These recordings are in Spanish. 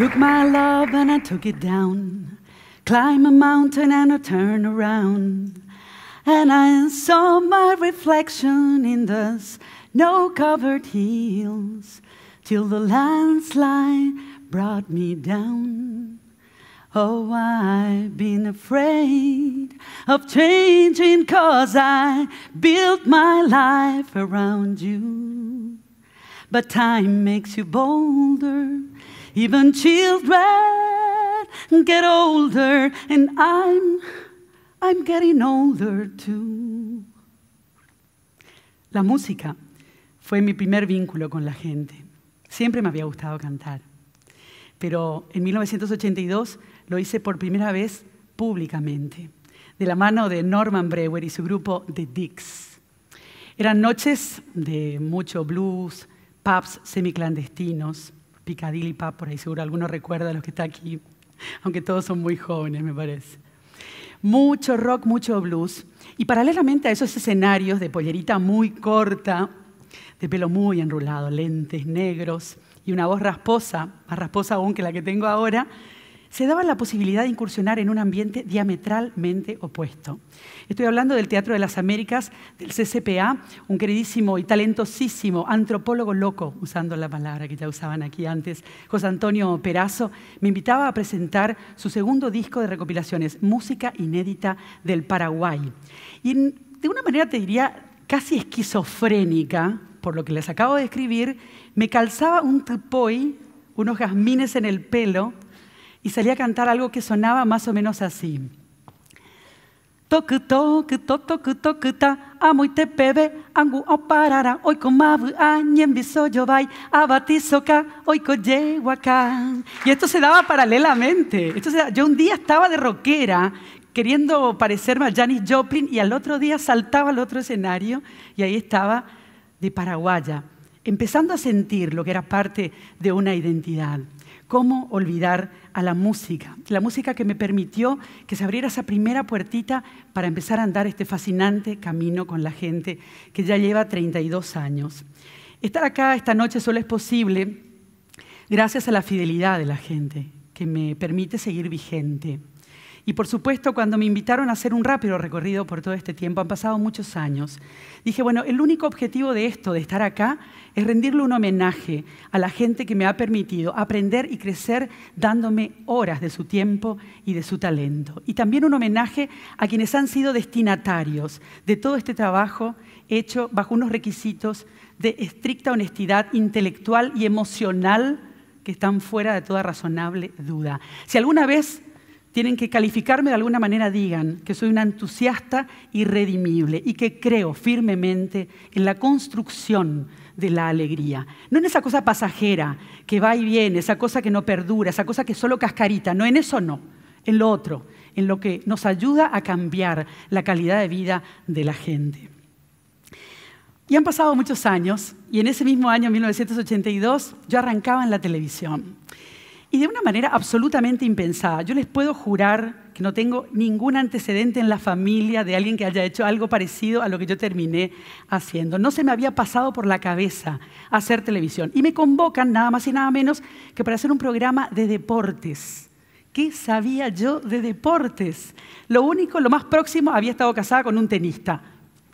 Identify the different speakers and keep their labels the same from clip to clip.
Speaker 1: took my love and I took it down. Climb a mountain and I turned around. And I saw my reflection in the snow covered hills till the landslide brought me down. Oh, I've been afraid of changing cause I built my life around you. But time makes you bolder, even children get older, and I'm, I'm getting older too. La música fue mi primer vínculo con la gente. Siempre me había gustado cantar. Pero en 1982 lo hice por primera vez públicamente, de la mano de Norman Brewer y su grupo The Dicks. Eran noches de mucho blues, pubs semiclandestinos, Piccadilly por ahí seguro alguno recuerda los que está aquí, aunque todos son muy jóvenes, me parece. Mucho rock, mucho blues. Y paralelamente a esos escenarios de pollerita muy corta, de pelo muy enrulado, lentes negros y una voz rasposa, más rasposa aún que la que tengo ahora, se daba la posibilidad de incursionar en un ambiente diametralmente opuesto. Estoy hablando del Teatro de las Américas, del CCPA, un queridísimo y talentosísimo antropólogo loco, usando la palabra que ya usaban aquí antes, José Antonio Perazo, me invitaba a presentar su segundo disco de recopilaciones, Música Inédita del Paraguay. Y de una manera te diría casi esquizofrénica, por lo que les acabo de escribir, me calzaba un tripoy, unos jazmines en el pelo, y salía a cantar algo que sonaba más o menos así. Toque, toque, toque, toque, ta, amo y te pebe, angu o parara, hoy con mabu, añen viso yo vai, abatizoca, hoy con acá. Y esto se daba paralelamente. Esto yo un día estaba de rockera, queriendo parecerme a Janis Joplin, y al otro día saltaba al otro escenario, y ahí estaba de paraguaya, empezando a sentir lo que era parte de una identidad. ¿Cómo olvidar a la música? La música que me permitió que se abriera esa primera puertita para empezar a andar este fascinante camino con la gente que ya lleva 32 años. Estar acá esta noche solo es posible gracias a la fidelidad de la gente que me permite seguir vigente. Y por supuesto, cuando me invitaron a hacer un rápido recorrido por todo este tiempo, han pasado muchos años, dije, bueno, el único objetivo de esto, de estar acá, es rendirle un homenaje a la gente que me ha permitido aprender y crecer dándome horas de su tiempo y de su talento. Y también un homenaje a quienes han sido destinatarios de todo este trabajo hecho bajo unos requisitos de estricta honestidad intelectual y emocional que están fuera de toda razonable duda. Si alguna vez tienen que calificarme de alguna manera, digan que soy una entusiasta irredimible y que creo firmemente en la construcción de la alegría. No en esa cosa pasajera que va y viene, esa cosa que no perdura, esa cosa que solo cascarita. No, en eso no. En lo otro, en lo que nos ayuda a cambiar la calidad de vida de la gente. Y han pasado muchos años, y en ese mismo año, 1982, yo arrancaba en la televisión. Y de una manera absolutamente impensada. Yo les puedo jurar que no tengo ningún antecedente en la familia de alguien que haya hecho algo parecido a lo que yo terminé haciendo. No se me había pasado por la cabeza hacer televisión. Y me convocan nada más y nada menos que para hacer un programa de deportes. ¿Qué sabía yo de deportes? Lo único, lo más próximo, había estado casada con un tenista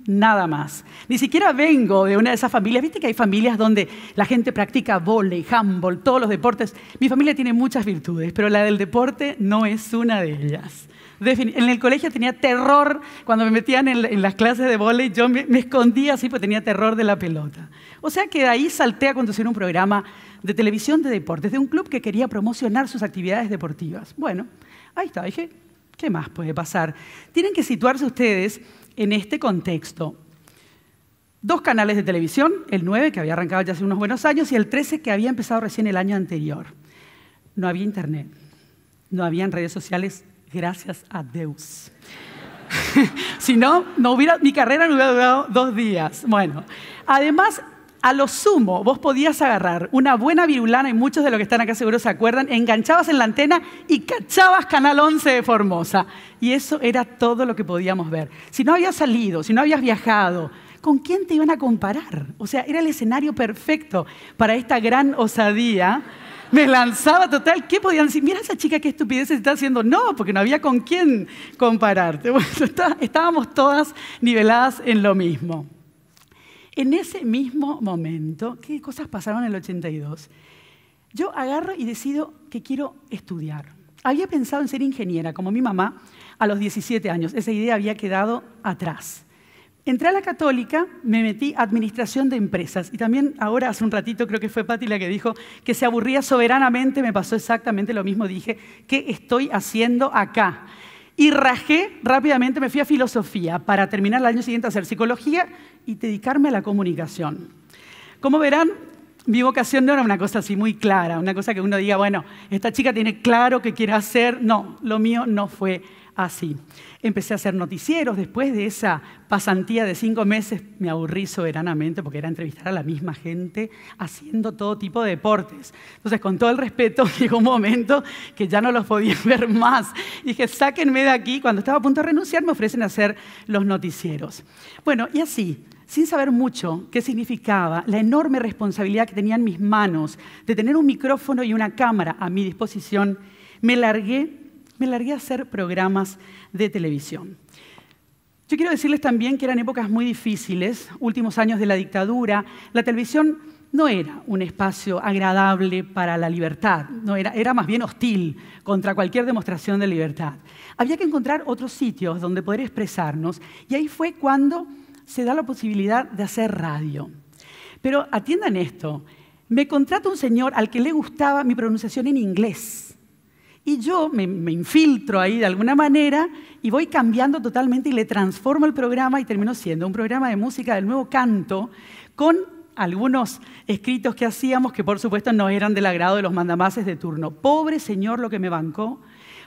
Speaker 1: nada más. Ni siquiera vengo de una de esas familias. Viste que hay familias donde la gente practica volei, handball, todos los deportes. Mi familia tiene muchas virtudes, pero la del deporte no es una de ellas. En el colegio tenía terror cuando me metían en, las clases de volei, yo me, escondía así porque tenía terror de la pelota. O sea que de ahí salté a conducir un programa de televisión de deportes, de un club que quería promocionar sus actividades deportivas. Bueno, ahí está, dije, ¿qué más puede pasar? Tienen que situarse ustedes en este contexto. Dos canales de televisión, el 9 que había arrancado ya hace unos buenos años y el 13 que había empezado recién el año anterior. No había internet, no había redes sociales, gracias a Deus. si no, mi carrera no hubiera durado dos días. Bueno, además a lo sumo, vos podías agarrar una buena virulana, y muchos de los que están acá seguro se acuerdan, enganchabas en la antena y cachabas Canal 11 de Formosa. Y eso era todo lo que podíamos ver. Si no habías salido, si no habías viajado, ¿con quién te iban a comparar? O sea, era el escenario perfecto para esta gran osadía me lanzaba total. ¿Qué podían decir? Mira esa chica qué estupidez está haciendo. No, porque no había con quién compararte. Estábamos todas niveladas en lo mismo. En ese mismo momento, ¿qué cosas pasaron en el 82? Yo agarro y decido que quiero estudiar. Había pensado en ser ingeniera, como mi mamá, a los 17 años. Esa idea había quedado atrás. Entré a la católica, me metí a administración de empresas y también ahora hace un ratito creo que fue Patti la que dijo que se aburría soberanamente, me pasó exactamente lo mismo, dije, ¿qué estoy haciendo acá? Y rajé rápidamente, me fui a filosofía para terminar el año siguiente a hacer psicología y dedicarme a la comunicación. Como verán, mi vocación no era una cosa así muy clara, una cosa que uno diga, bueno, esta chica tiene claro qué quiere hacer. No, lo mío no fue así. Empecé a hacer noticieros, después de esa pasantía de cinco meses me aburrí soberanamente porque era entrevistar a la misma gente haciendo todo tipo de deportes. Entonces, con todo el respeto, llegó un momento que ya no los podía ver más. dije, sáquenme de aquí. Cuando estaba a punto de renunciar, me ofrecen hacer los noticieros. Bueno, y así, sin saber mucho qué significaba la enorme responsabilidad que tenía en mis manos de tener un micrófono y una cámara a mi disposición, me largué me largué a hacer programas de televisión. Yo quiero decirles también que eran épocas muy difíciles, últimos años de la dictadura. La televisión no era un espacio agradable para la libertad, no era, era más bien hostil contra cualquier demostración de libertad. Había que encontrar otros sitios donde poder expresarnos y ahí fue cuando se da la posibilidad de hacer radio. Pero atiendan esto, me contrata un señor al que le gustaba mi pronunciación en inglés y yo me, infiltro ahí de alguna manera y voy cambiando totalmente y le transformo el programa y termino siendo un programa de música del nuevo canto con algunos escritos que hacíamos que por supuesto no eran del agrado de los mandamases de turno. Pobre señor lo que me bancó,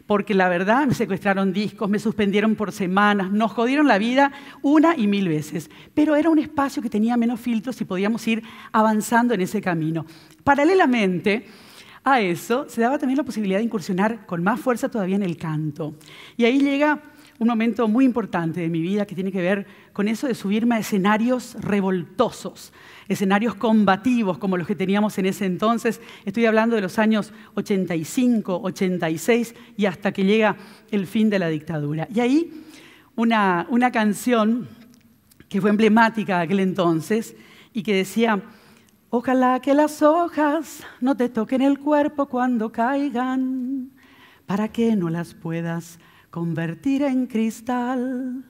Speaker 1: porque la verdad me secuestraron discos, me suspendieron por semanas, nos jodieron la vida una y mil veces. Pero era un espacio que tenía menos filtros y podíamos ir avanzando en ese camino. Paralelamente, a eso se daba también la posibilidad de incursionar con más fuerza todavía en el canto. Y ahí llega un momento muy importante de mi vida que tiene que ver con eso de subirme a escenarios revoltosos, escenarios combativos como los que teníamos en ese entonces. Estoy hablando de los años 85, 86 y hasta que llega el fin de la dictadura. Y ahí una, una canción que fue emblemática de aquel entonces y que decía, Ojalá que las hojas no te toquen el cuerpo cuando caigan, para que no las puedas convertir en cristal.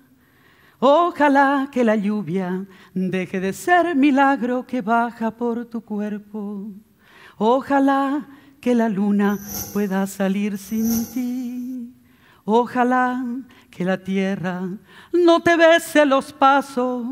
Speaker 1: Ojalá que la lluvia deje de ser milagro que baja por tu cuerpo. Ojalá que la luna pueda salir sin ti. Ojalá que la tierra no te bese los pasos.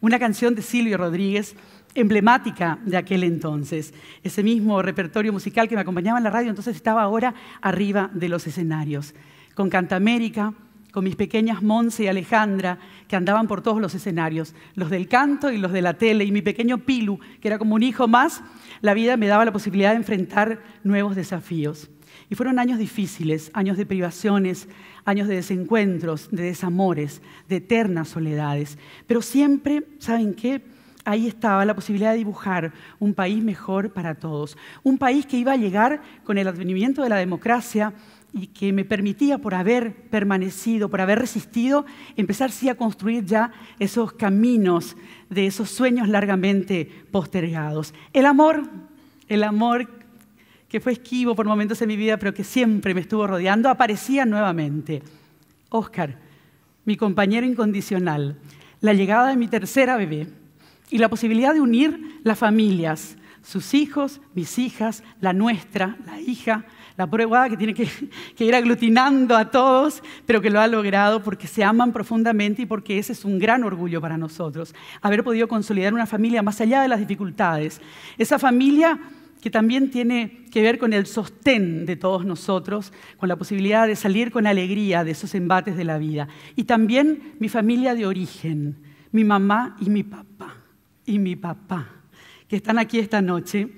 Speaker 1: Una canción de Silvio Rodríguez emblemática de aquel entonces. Ese mismo repertorio musical que me acompañaba en la radio, entonces estaba ahora arriba de los escenarios, con Cantamérica, con mis pequeñas Monse y Alejandra, que andaban por todos los escenarios, los del canto y los de la tele, y mi pequeño Pilu, que era como un hijo más, la vida me daba la posibilidad de enfrentar nuevos desafíos. Y fueron años difíciles, años de privaciones, años de desencuentros, de desamores, de eternas soledades. Pero siempre, ¿saben qué? Ahí estaba la posibilidad de dibujar un país mejor para todos, un país que iba a llegar con el advenimiento de la democracia y que me permitía, por haber permanecido, por haber resistido, empezar sí a construir ya esos caminos de esos sueños largamente postergados. El amor, el amor que fue esquivo por momentos en mi vida, pero que siempre me estuvo rodeando, aparecía nuevamente. Oscar, mi compañero incondicional, la llegada de mi tercera bebé, y la posibilidad de unir las familias, sus hijos, mis hijas, la nuestra, la hija, la prueba que tiene que, que, ir aglutinando a todos, pero que lo ha logrado porque se aman profundamente y porque ese es un gran orgullo para nosotros, haber podido consolidar una familia más allá de las dificultades. Esa familia que también tiene que ver con el sostén de todos nosotros, con la posibilidad de salir con alegría de esos embates de la vida. Y también mi familia de origen, mi mamá y mi papá y mi papá, que están aquí esta noche.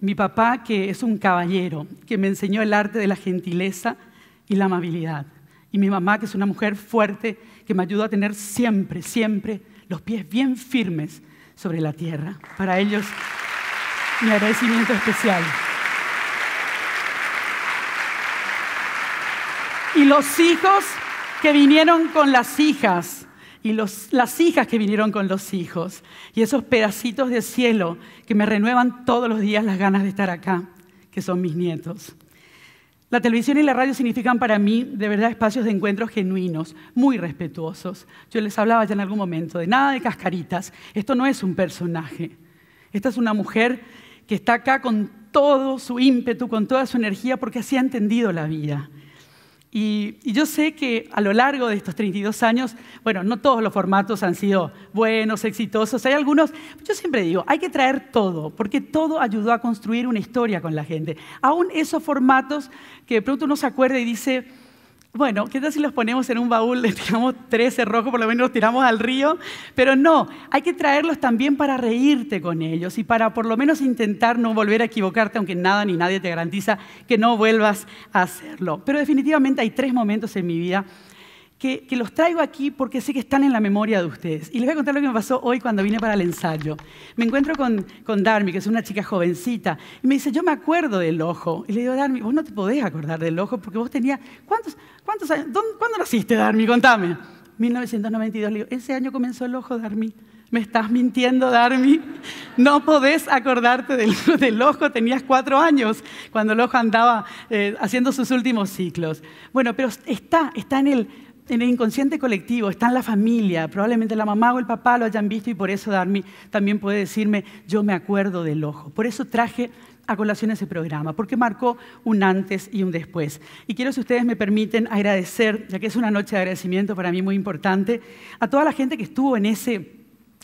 Speaker 1: Mi papá, que es un caballero, que me enseñó el arte de la gentileza y la amabilidad. Y mi mamá, que es una mujer fuerte, que me ayudó a tener siempre, siempre los pies bien firmes sobre la tierra. Para ellos, mi agradecimiento especial. Y los hijos que vinieron con las hijas, y las hijas que vinieron con los hijos y esos pedacitos de cielo que me renuevan todos los días las ganas de estar acá, que son mis nietos. La televisión y la radio significan para mí de verdad espacios de encuentros genuinos, muy respetuosos. Yo les hablaba ya en algún momento de nada de cascaritas. Esto no es un personaje. Esta es una mujer que está acá con todo su ímpetu, con toda su energía, porque así ha entendido la vida. Y, yo sé que a lo largo de estos 32 años, bueno, no todos los formatos han sido buenos, exitosos. Hay algunos, yo siempre digo, hay que traer todo, porque todo ayudó a construir una historia con la gente. Aún esos formatos que de pronto uno se acuerda y dice, bueno, ¿qué tal si los ponemos en un baúl, le tiramos 13 rojos, por lo menos los tiramos al río? Pero no, hay que traerlos también para reírte con ellos y para por lo menos intentar no volver a equivocarte, aunque nada ni nadie te garantiza que no vuelvas a hacerlo. Pero definitivamente hay tres momentos en mi vida que, los traigo aquí porque sé que están en la memoria de ustedes. Y les voy a contar lo que me pasó hoy cuando vine para el ensayo. Me encuentro con, con Darmi, que es una chica jovencita, y me dice, yo me acuerdo del ojo. Y le digo, Darmi, vos no te podés acordar del ojo porque vos tenías... ¿Cuántos, cuántos años? ¿Cuándo naciste, Darmi? Contame. 1992. Le digo, ese año comenzó el ojo, Darmi. ¿Me estás mintiendo, Darmi? No podés acordarte del, del, ojo, tenías cuatro años cuando el ojo andaba eh, haciendo sus últimos ciclos. Bueno, pero está, está en el en el inconsciente colectivo, está en la familia, probablemente la mamá o el papá lo hayan visto y por eso Darmi también puede decirme, yo me acuerdo del ojo. Por eso traje a colación ese programa, porque marcó un antes y un después. Y quiero, si ustedes me permiten, agradecer, ya que es una noche de agradecimiento para mí muy importante, a toda la gente que estuvo en ese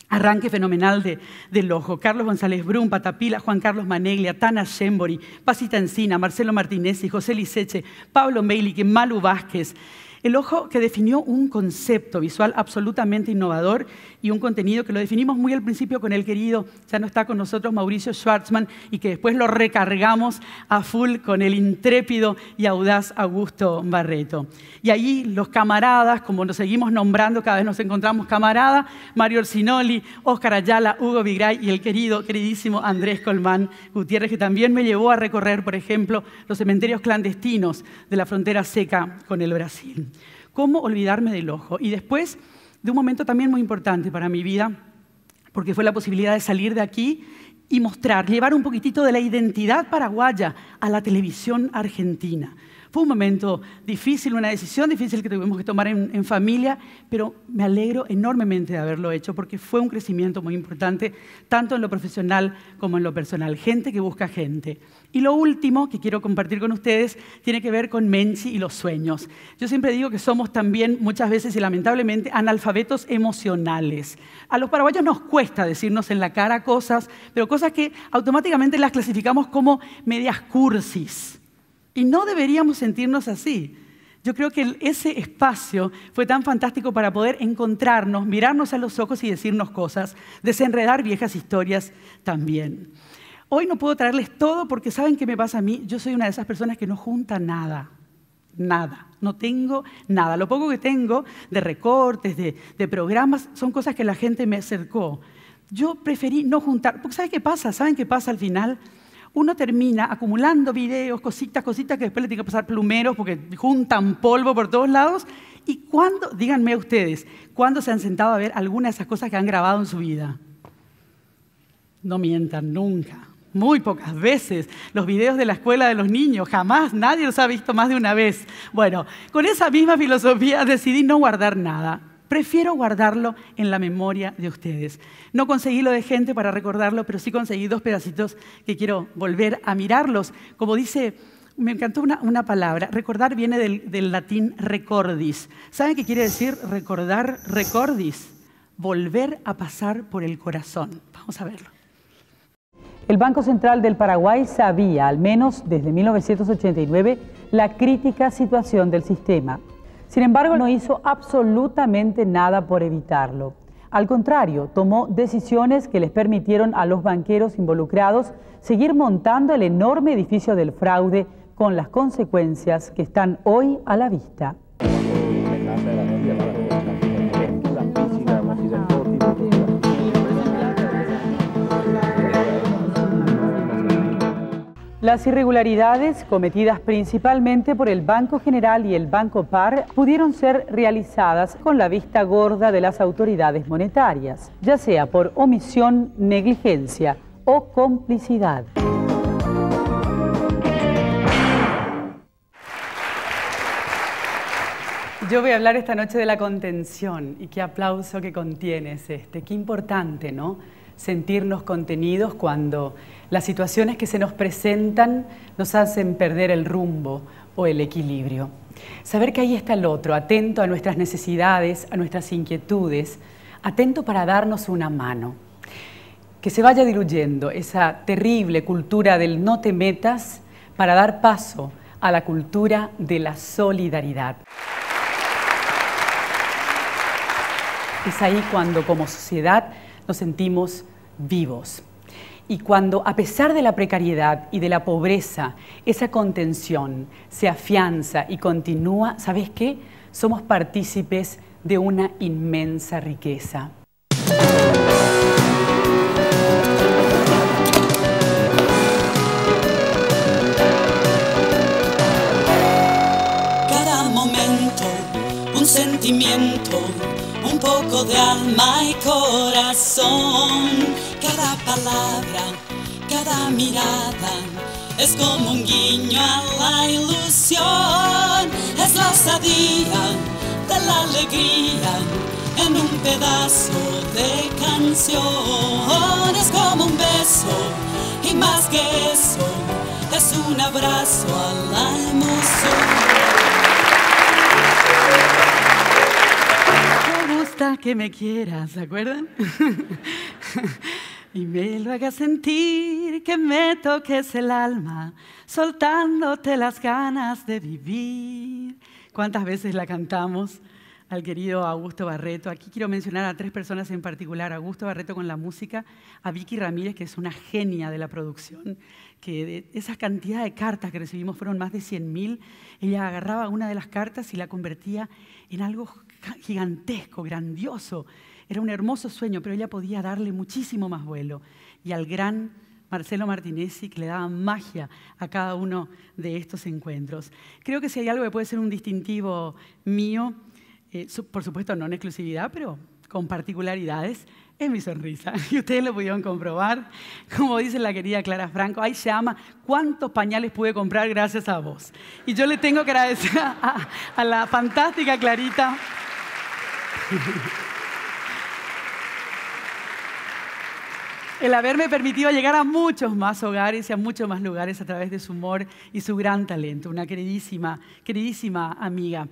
Speaker 1: arranque fenomenal de, del ojo. Carlos González Brum, Patapila, Juan Carlos Maneglia, Tana Shembori, Pasita Encina, Marcelo Martínez y José Liceche, Pablo Meili, Malu Vázquez, el ojo que definió un concepto visual absolutamente innovador y un contenido que lo definimos muy al principio con el querido, ya no está con nosotros, Mauricio Schwartzman, y que después lo recargamos a full con el intrépido y audaz Augusto Barreto. Y allí los camaradas, como nos seguimos nombrando, cada vez nos encontramos camaradas, Mario Orsinoli, Óscar Ayala, Hugo Vigray y el querido, queridísimo Andrés Colmán Gutiérrez, que también me llevó a recorrer, por ejemplo, los cementerios clandestinos de la frontera seca con el Brasil. ¿Cómo olvidarme del ojo? Y después de un momento también muy importante para mi vida, porque fue la posibilidad de salir de aquí y mostrar, llevar un poquitito de la identidad paraguaya a la televisión argentina. Fue un momento difícil, una decisión difícil que tuvimos que tomar en, familia, pero me alegro enormemente de haberlo hecho porque fue un crecimiento muy importante, tanto en lo profesional como en lo personal. Gente que busca gente. Y lo último que quiero compartir con ustedes tiene que ver con Menchi y los sueños. Yo siempre digo que somos también muchas veces y lamentablemente analfabetos emocionales. A los paraguayos nos cuesta decirnos en la cara cosas, pero cosas que automáticamente las clasificamos como medias cursis. Y no deberíamos sentirnos así. Yo creo que ese espacio fue tan fantástico para poder encontrarnos, mirarnos a los ojos y decirnos cosas, desenredar viejas historias también. Hoy no puedo traerles todo porque saben qué me pasa a mí. Yo soy una de esas personas que no junta nada, nada. No tengo nada. Lo poco que tengo de recortes, de, programas, son cosas que la gente me acercó. Yo preferí no juntar. Porque ¿saben qué pasa? ¿Saben qué pasa al final? Uno termina acumulando videos, cositas, cositas que después le tiene que pasar plumeros porque juntan polvo por todos lados. ¿Y cuándo, díganme ustedes, cuándo se han sentado a ver alguna de esas cosas que han grabado en su vida? No mientan nunca. Muy pocas veces. Los videos de la escuela de los niños, jamás, nadie los ha visto más de una vez. Bueno, con esa misma filosofía decidí no guardar nada prefiero guardarlo en la memoria de ustedes. No conseguí lo de gente para recordarlo, pero sí conseguí dos pedacitos que quiero volver a mirarlos. Como dice, me encantó una, palabra, recordar viene del, del latín recordis. ¿Saben qué quiere decir recordar recordis? Volver a pasar por el corazón. Vamos a verlo.
Speaker 2: El Banco Central del Paraguay sabía, al menos desde 1989, la crítica situación del sistema sin embargo, no hizo absolutamente nada por evitarlo. Al contrario, tomó decisiones que les permitieron a los banqueros involucrados seguir montando el enorme edificio del fraude con las consecuencias que están hoy a la vista. Las irregularidades cometidas principalmente por el Banco General y el Banco Par pudieron ser realizadas con la vista gorda de las autoridades monetarias, ya sea por omisión, negligencia o complicidad.
Speaker 1: Yo voy a hablar esta noche de la contención y qué aplauso que contiene este. Qué importante, ¿no? Sentirnos contenidos cuando las situaciones que se nos presentan nos hacen perder el rumbo o el equilibrio. Saber que ahí está el otro, atento a nuestras necesidades, a nuestras inquietudes, atento para darnos una mano. Que se vaya diluyendo esa terrible cultura del no te metas para dar paso a la cultura de la solidaridad. Es ahí cuando como sociedad nos sentimos vivos. Y cuando, a pesar de la precariedad y de la pobreza, esa contención se afianza y continúa, ¿sabes qué? Somos partícipes de una inmensa riqueza.
Speaker 3: Cada momento, un sentimiento poco de alma y corazón. Cada palabra, cada mirada es como un guiño a la ilusión. Es la osadía de la alegría en un pedazo de canción. Es como un beso y más que eso, es un abrazo a la emoción.
Speaker 1: Que me quieras, ¿se acuerdan? y me lo hagas sentir, que me toques el alma, soltándote las ganas de vivir. ¿Cuántas veces la cantamos? al querido Augusto Barreto. Aquí quiero mencionar a tres personas en particular. Augusto Barreto con la música, a Vicky Ramírez, que es una genia de la producción, que de esa cantidad de cartas que recibimos fueron más de 100.000. Ella agarraba una de las cartas y la convertía en algo gigantesco, grandioso. Era un hermoso sueño, pero ella podía darle muchísimo más vuelo. Y al gran Marcelo Martinezzi, que le daba magia a cada uno de estos encuentros. Creo que si hay algo que puede ser un distintivo mío, eh, por supuesto no en exclusividad, pero con particularidades, es mi sonrisa. Y ustedes lo pudieron comprobar. Como dice la querida Clara Franco, ahí se llama cuántos pañales pude comprar gracias a vos. Y yo le tengo que agradecer a la fantástica Clarita el haberme permitido llegar a muchos más hogares y a muchos más lugares a través de su humor y su gran talento, una queridísima, queridísima amiga.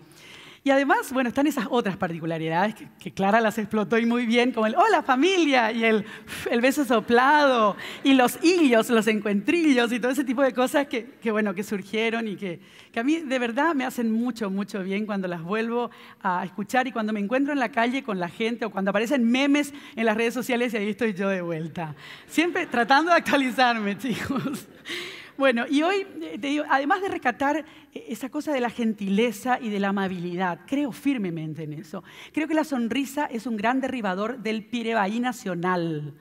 Speaker 1: Y además, bueno, están esas otras particularidades que, Clara las explotó muy bien, como el hola familia y el, el beso soplado y los hillos, los encuentrillos y todo ese tipo de cosas que, que bueno, que surgieron y que, que, a mí de verdad me hacen mucho, mucho bien cuando las vuelvo a escuchar y cuando me encuentro en la calle con la gente o cuando aparecen memes en las redes sociales y ahí estoy yo de vuelta. Siempre tratando de actualizarme, chicos. Bueno, y hoy, eh, además de rescatar eh, esa cosa de la gentileza y de la amabilidad, creo firmemente en eso. Creo que la sonrisa es un gran derribador del pirebaí nacional.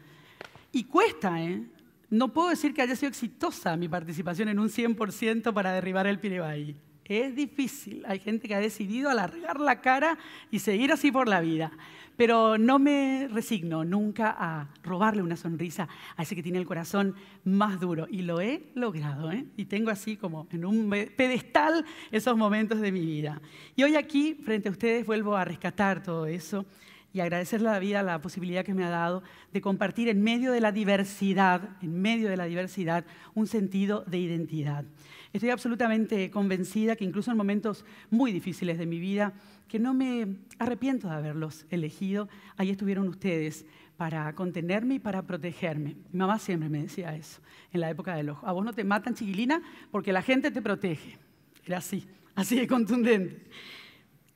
Speaker 1: Y cuesta, ¿eh? No puedo decir que haya sido exitosa mi participación en un 100% para derribar el pirebaí. Es difícil. Hay gente que ha decidido alargar la cara y seguir así por la vida pero no me resigno nunca a robarle una sonrisa a ese que tiene el corazón más duro. Y lo he logrado, ¿eh? y tengo así como en un pedestal esos momentos de mi vida. Y hoy aquí, frente a ustedes, vuelvo a rescatar todo eso y agradecerle a la vida la posibilidad que me ha dado de compartir en medio de la diversidad, en medio de la diversidad, un sentido de identidad. Estoy absolutamente convencida que incluso en momentos muy difíciles de mi vida, que no me arrepiento de haberlos elegido. Ahí estuvieron ustedes para contenerme y para protegerme. Mi mamá siempre me decía eso, en la época del ojo. A vos no te matan, chiquilina, porque la gente te protege. Era así, así de contundente.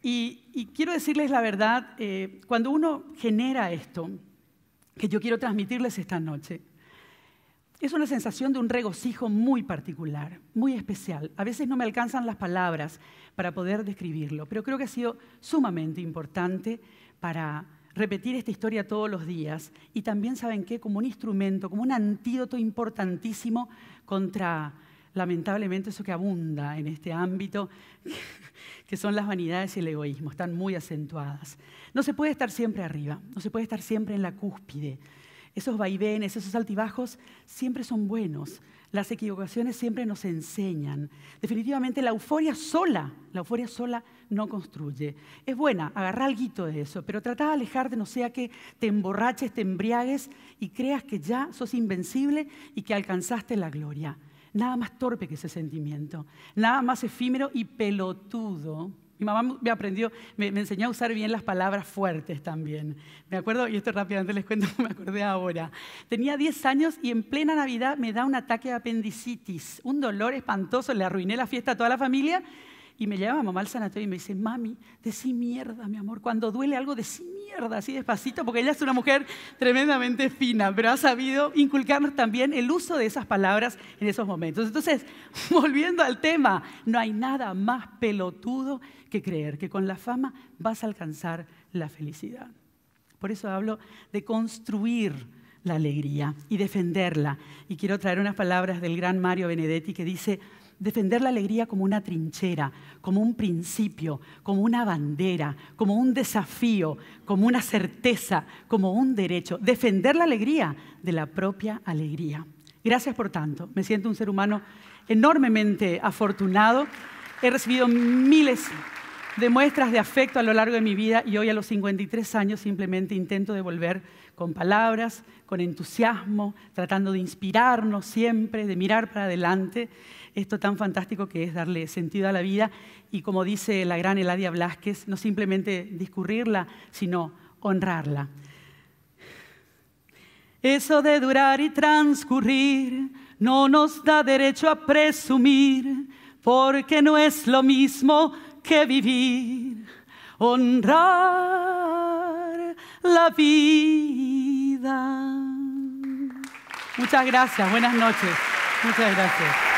Speaker 1: Y, quiero decirles la verdad, eh, cuando uno genera esto, que yo quiero transmitirles esta noche, es una sensación de un regocijo muy particular, muy especial. A veces no me alcanzan las palabras para poder describirlo, pero creo que ha sido sumamente importante para repetir esta historia todos los días y también, ¿saben qué? Como un instrumento, como un antídoto importantísimo contra lamentablemente eso que abunda en este ámbito, que son las vanidades y el egoísmo, están muy acentuadas. No se puede estar siempre arriba, no se puede estar siempre en la cúspide. Esos vaivenes, esos altibajos siempre son buenos. Las equivocaciones siempre nos enseñan. Definitivamente la euforia sola, la euforia sola no construye. Es buena, agarrar algo de eso, pero trata de alejarte, no sea que te emborraches, te embriagues y creas que ya sos invencible y que alcanzaste la gloria. Nada más torpe que ese sentimiento, nada más efímero y pelotudo mi mamá me aprendió, me, enseñó a usar bien las palabras fuertes también. Me acuerdo, y esto rápidamente les cuento, me acordé ahora. Tenía 10 años y en plena Navidad me da un ataque de apendicitis, un dolor espantoso, le arruiné la fiesta a toda la familia y me lleva mamá al sanatorio y me dice, mami, decí mierda, mi amor. Cuando duele algo, decí mierda, así despacito, porque ella es una mujer tremendamente fina, pero ha sabido inculcarnos también el uso de esas palabras en esos momentos. Entonces, volviendo al tema, no hay nada más pelotudo que creer que con la fama vas a alcanzar la felicidad. Por eso hablo de construir la alegría y defenderla. Y quiero traer unas palabras del gran Mario Benedetti que dice, defender la alegría como una trinchera, como un principio, como una bandera, como un desafío, como una certeza, como un derecho. Defender la alegría de la propia alegría. Gracias por tanto. Me siento un ser humano enormemente afortunado. He recibido miles de muestras de afecto a lo largo de mi vida y hoy a los 53 años simplemente intento devolver con palabras, con entusiasmo, tratando de inspirarnos siempre, de mirar para adelante esto tan fantástico que es darle sentido a la vida y como dice la gran Eladia Blasquez, no simplemente discurrirla, sino honrarla. Eso de durar y transcurrir no nos da derecho a presumir, porque no es lo mismo que vivir. Honrar la vida. Muchas gracias, buenas noches. Muchas gracias.